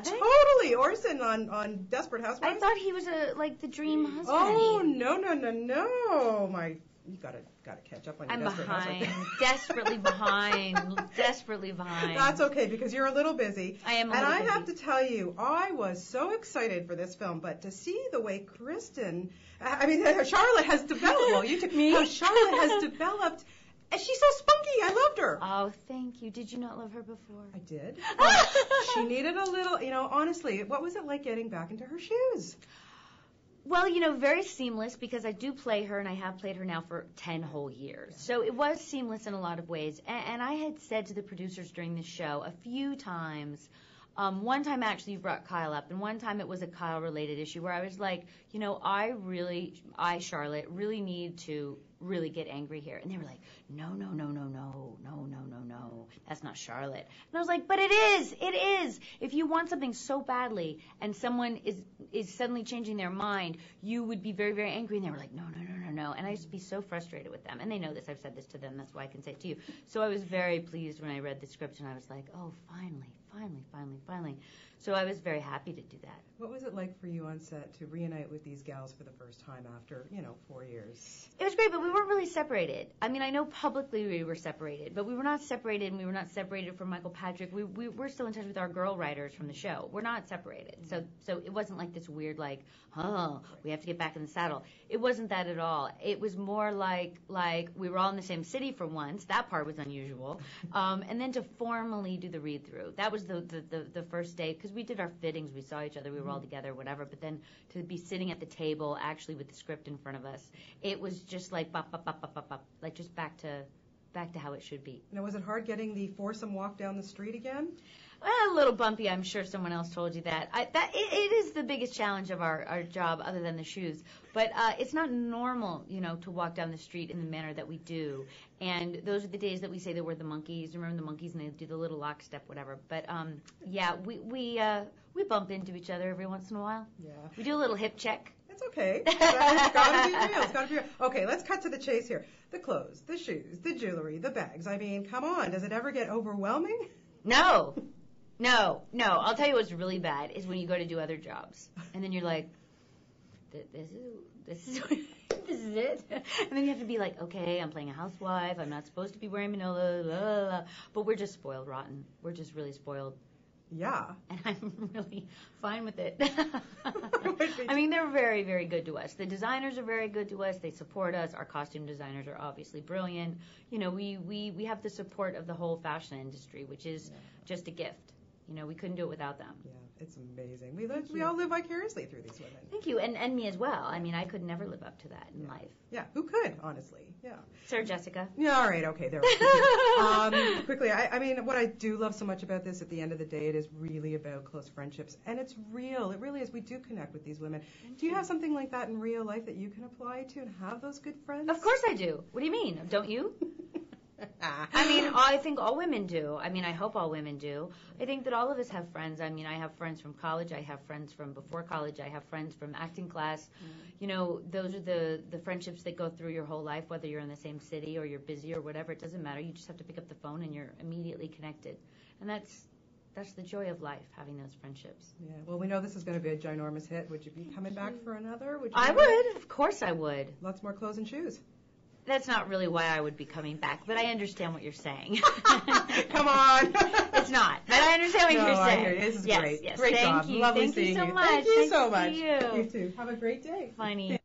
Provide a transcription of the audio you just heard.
Totally, Orson on on Desperate Housewives. I thought he was a like the dream oh, husband. Oh no no no no! My, you gotta gotta catch up on your I'm Desperate behind, Housewives. desperately behind, desperately behind. That's okay because you're a little busy. I am a and I busy. have to tell you, I was so excited for this film, but to see the way Kristin, I mean, Charlotte has developed. Well, you took Me? how Charlotte has developed, and she's so spunky. I loved her. Oh, thank you. Did you not love her before? I did. she needed a little, you know, honestly, what was it like getting back into her shoes? Well, you know, very seamless because I do play her and I have played her now for 10 whole years. So it was seamless in a lot of ways. And, and I had said to the producers during the show a few times, um, one time actually you brought Kyle up, and one time it was a Kyle related issue where I was like, you know, I really, I, Charlotte, really need to really get angry here. And they were like, no, no, no, no, no, no, no, no, no. That's not Charlotte. And I was like, but it is. It is. If you want something so badly and someone is is suddenly changing their mind, you would be very, very angry. And they were like, no, no, no, no, no. And I used to be so frustrated with them. And they know this. I've said this to them. That's why I can say it to you. So I was very pleased when I read the script and I was like, oh, finally, finally, finally, finally. So I was very happy to do that. What was it like for you on set to reunite with these gals for the first time after, you know, four years? It was great, but we weren't really separated. I mean, I know publicly we were separated, but we were not separated, and we were not separated from Michael Patrick. We, we we're still in touch with our girl writers from the show. We're not separated, so so it wasn't like this weird like, oh, we have to get back in the saddle. It wasn't that at all. It was more like like we were all in the same city for once. That part was unusual, um, and then to formally do the read through. That was the the, the, the first day because we did our fittings, we saw each other, we were all mm-hmm. together, whatever. But then to be sitting at the table, actually with the script in front of us, it was just like bop bop bop bop bop bop, like just back to back to how it should be. Now, was it hard getting the foursome walk down the street again? Well, a little bumpy. I'm sure someone else told you that. I, that it, it is the biggest challenge of our, our job, other than the shoes. But uh, it's not normal, you know, to walk down the street in the manner that we do. And those are the days that we say that we're the monkeys. Remember the monkeys, and they do the little lockstep, whatever. But um, yeah, we we uh, we bump into each other every once in a while. Yeah. We do a little hip check. Okay. It's gotta be real. It's gotta be real. Okay, let's cut to the chase here. The clothes, the shoes, the jewelry, the bags. I mean, come on. Does it ever get overwhelming? No, no, no. I'll tell you what's really bad is when you go to do other jobs, and then you're like, this is this is this is it, and then you have to be like, okay, I'm playing a housewife. I'm not supposed to be wearing Manolo. la, la, la. but we're just spoiled rotten. We're just really spoiled, Yeah. and I'm really fine with it. I mean, they're very, very good to us. The designers are very good to us. They support us. Our costume designers are obviously brilliant. You know, we we we have the support of the whole fashion industry, which is just a gift. You know, we couldn't do it without them. Yeah, it's amazing. We live, we all live vicariously through these women. Thank you, and and me as well. I mean, I could never live up to that in life. Yeah, who could, honestly? Yeah. Sarah Jessica. Yeah, all right, okay, there we go. um, quickly, I, I mean, what I do love so much about this, at the end of the day, it is really about close friendships, and it's real. It really is. We do connect with these women. do you have something like that in real life that you can apply to and have those good friends? Of course I do. What do you mean? Don't you? I mean, I think all women do. I mean, I hope all women do. I think that all of us have friends. I mean, I have friends from college. I have friends from before college. I have friends from acting class. Mm. You know, those are the the friendships that go through your whole life, whether you're in the same city or you're busy or whatever. It doesn't matter. You just have to pick up the phone and you're immediately connected. And that's that's the joy of life, having those friendships. yeah, well, we know this is going to be a ginormous hit. Would you be coming back mm-hmm. for another? Would you I would, of course, I would. Lots more clothes and shoes. That's not really why I would be coming back, but I understand what you're saying. Come on. It's not, but I understand what no, you're I saying. hear you. This is yes, great. Yes, Great thank job. you. Lovely Thank seeing you so you. much. Thank you so much. you. You too. Have a great day. Funny.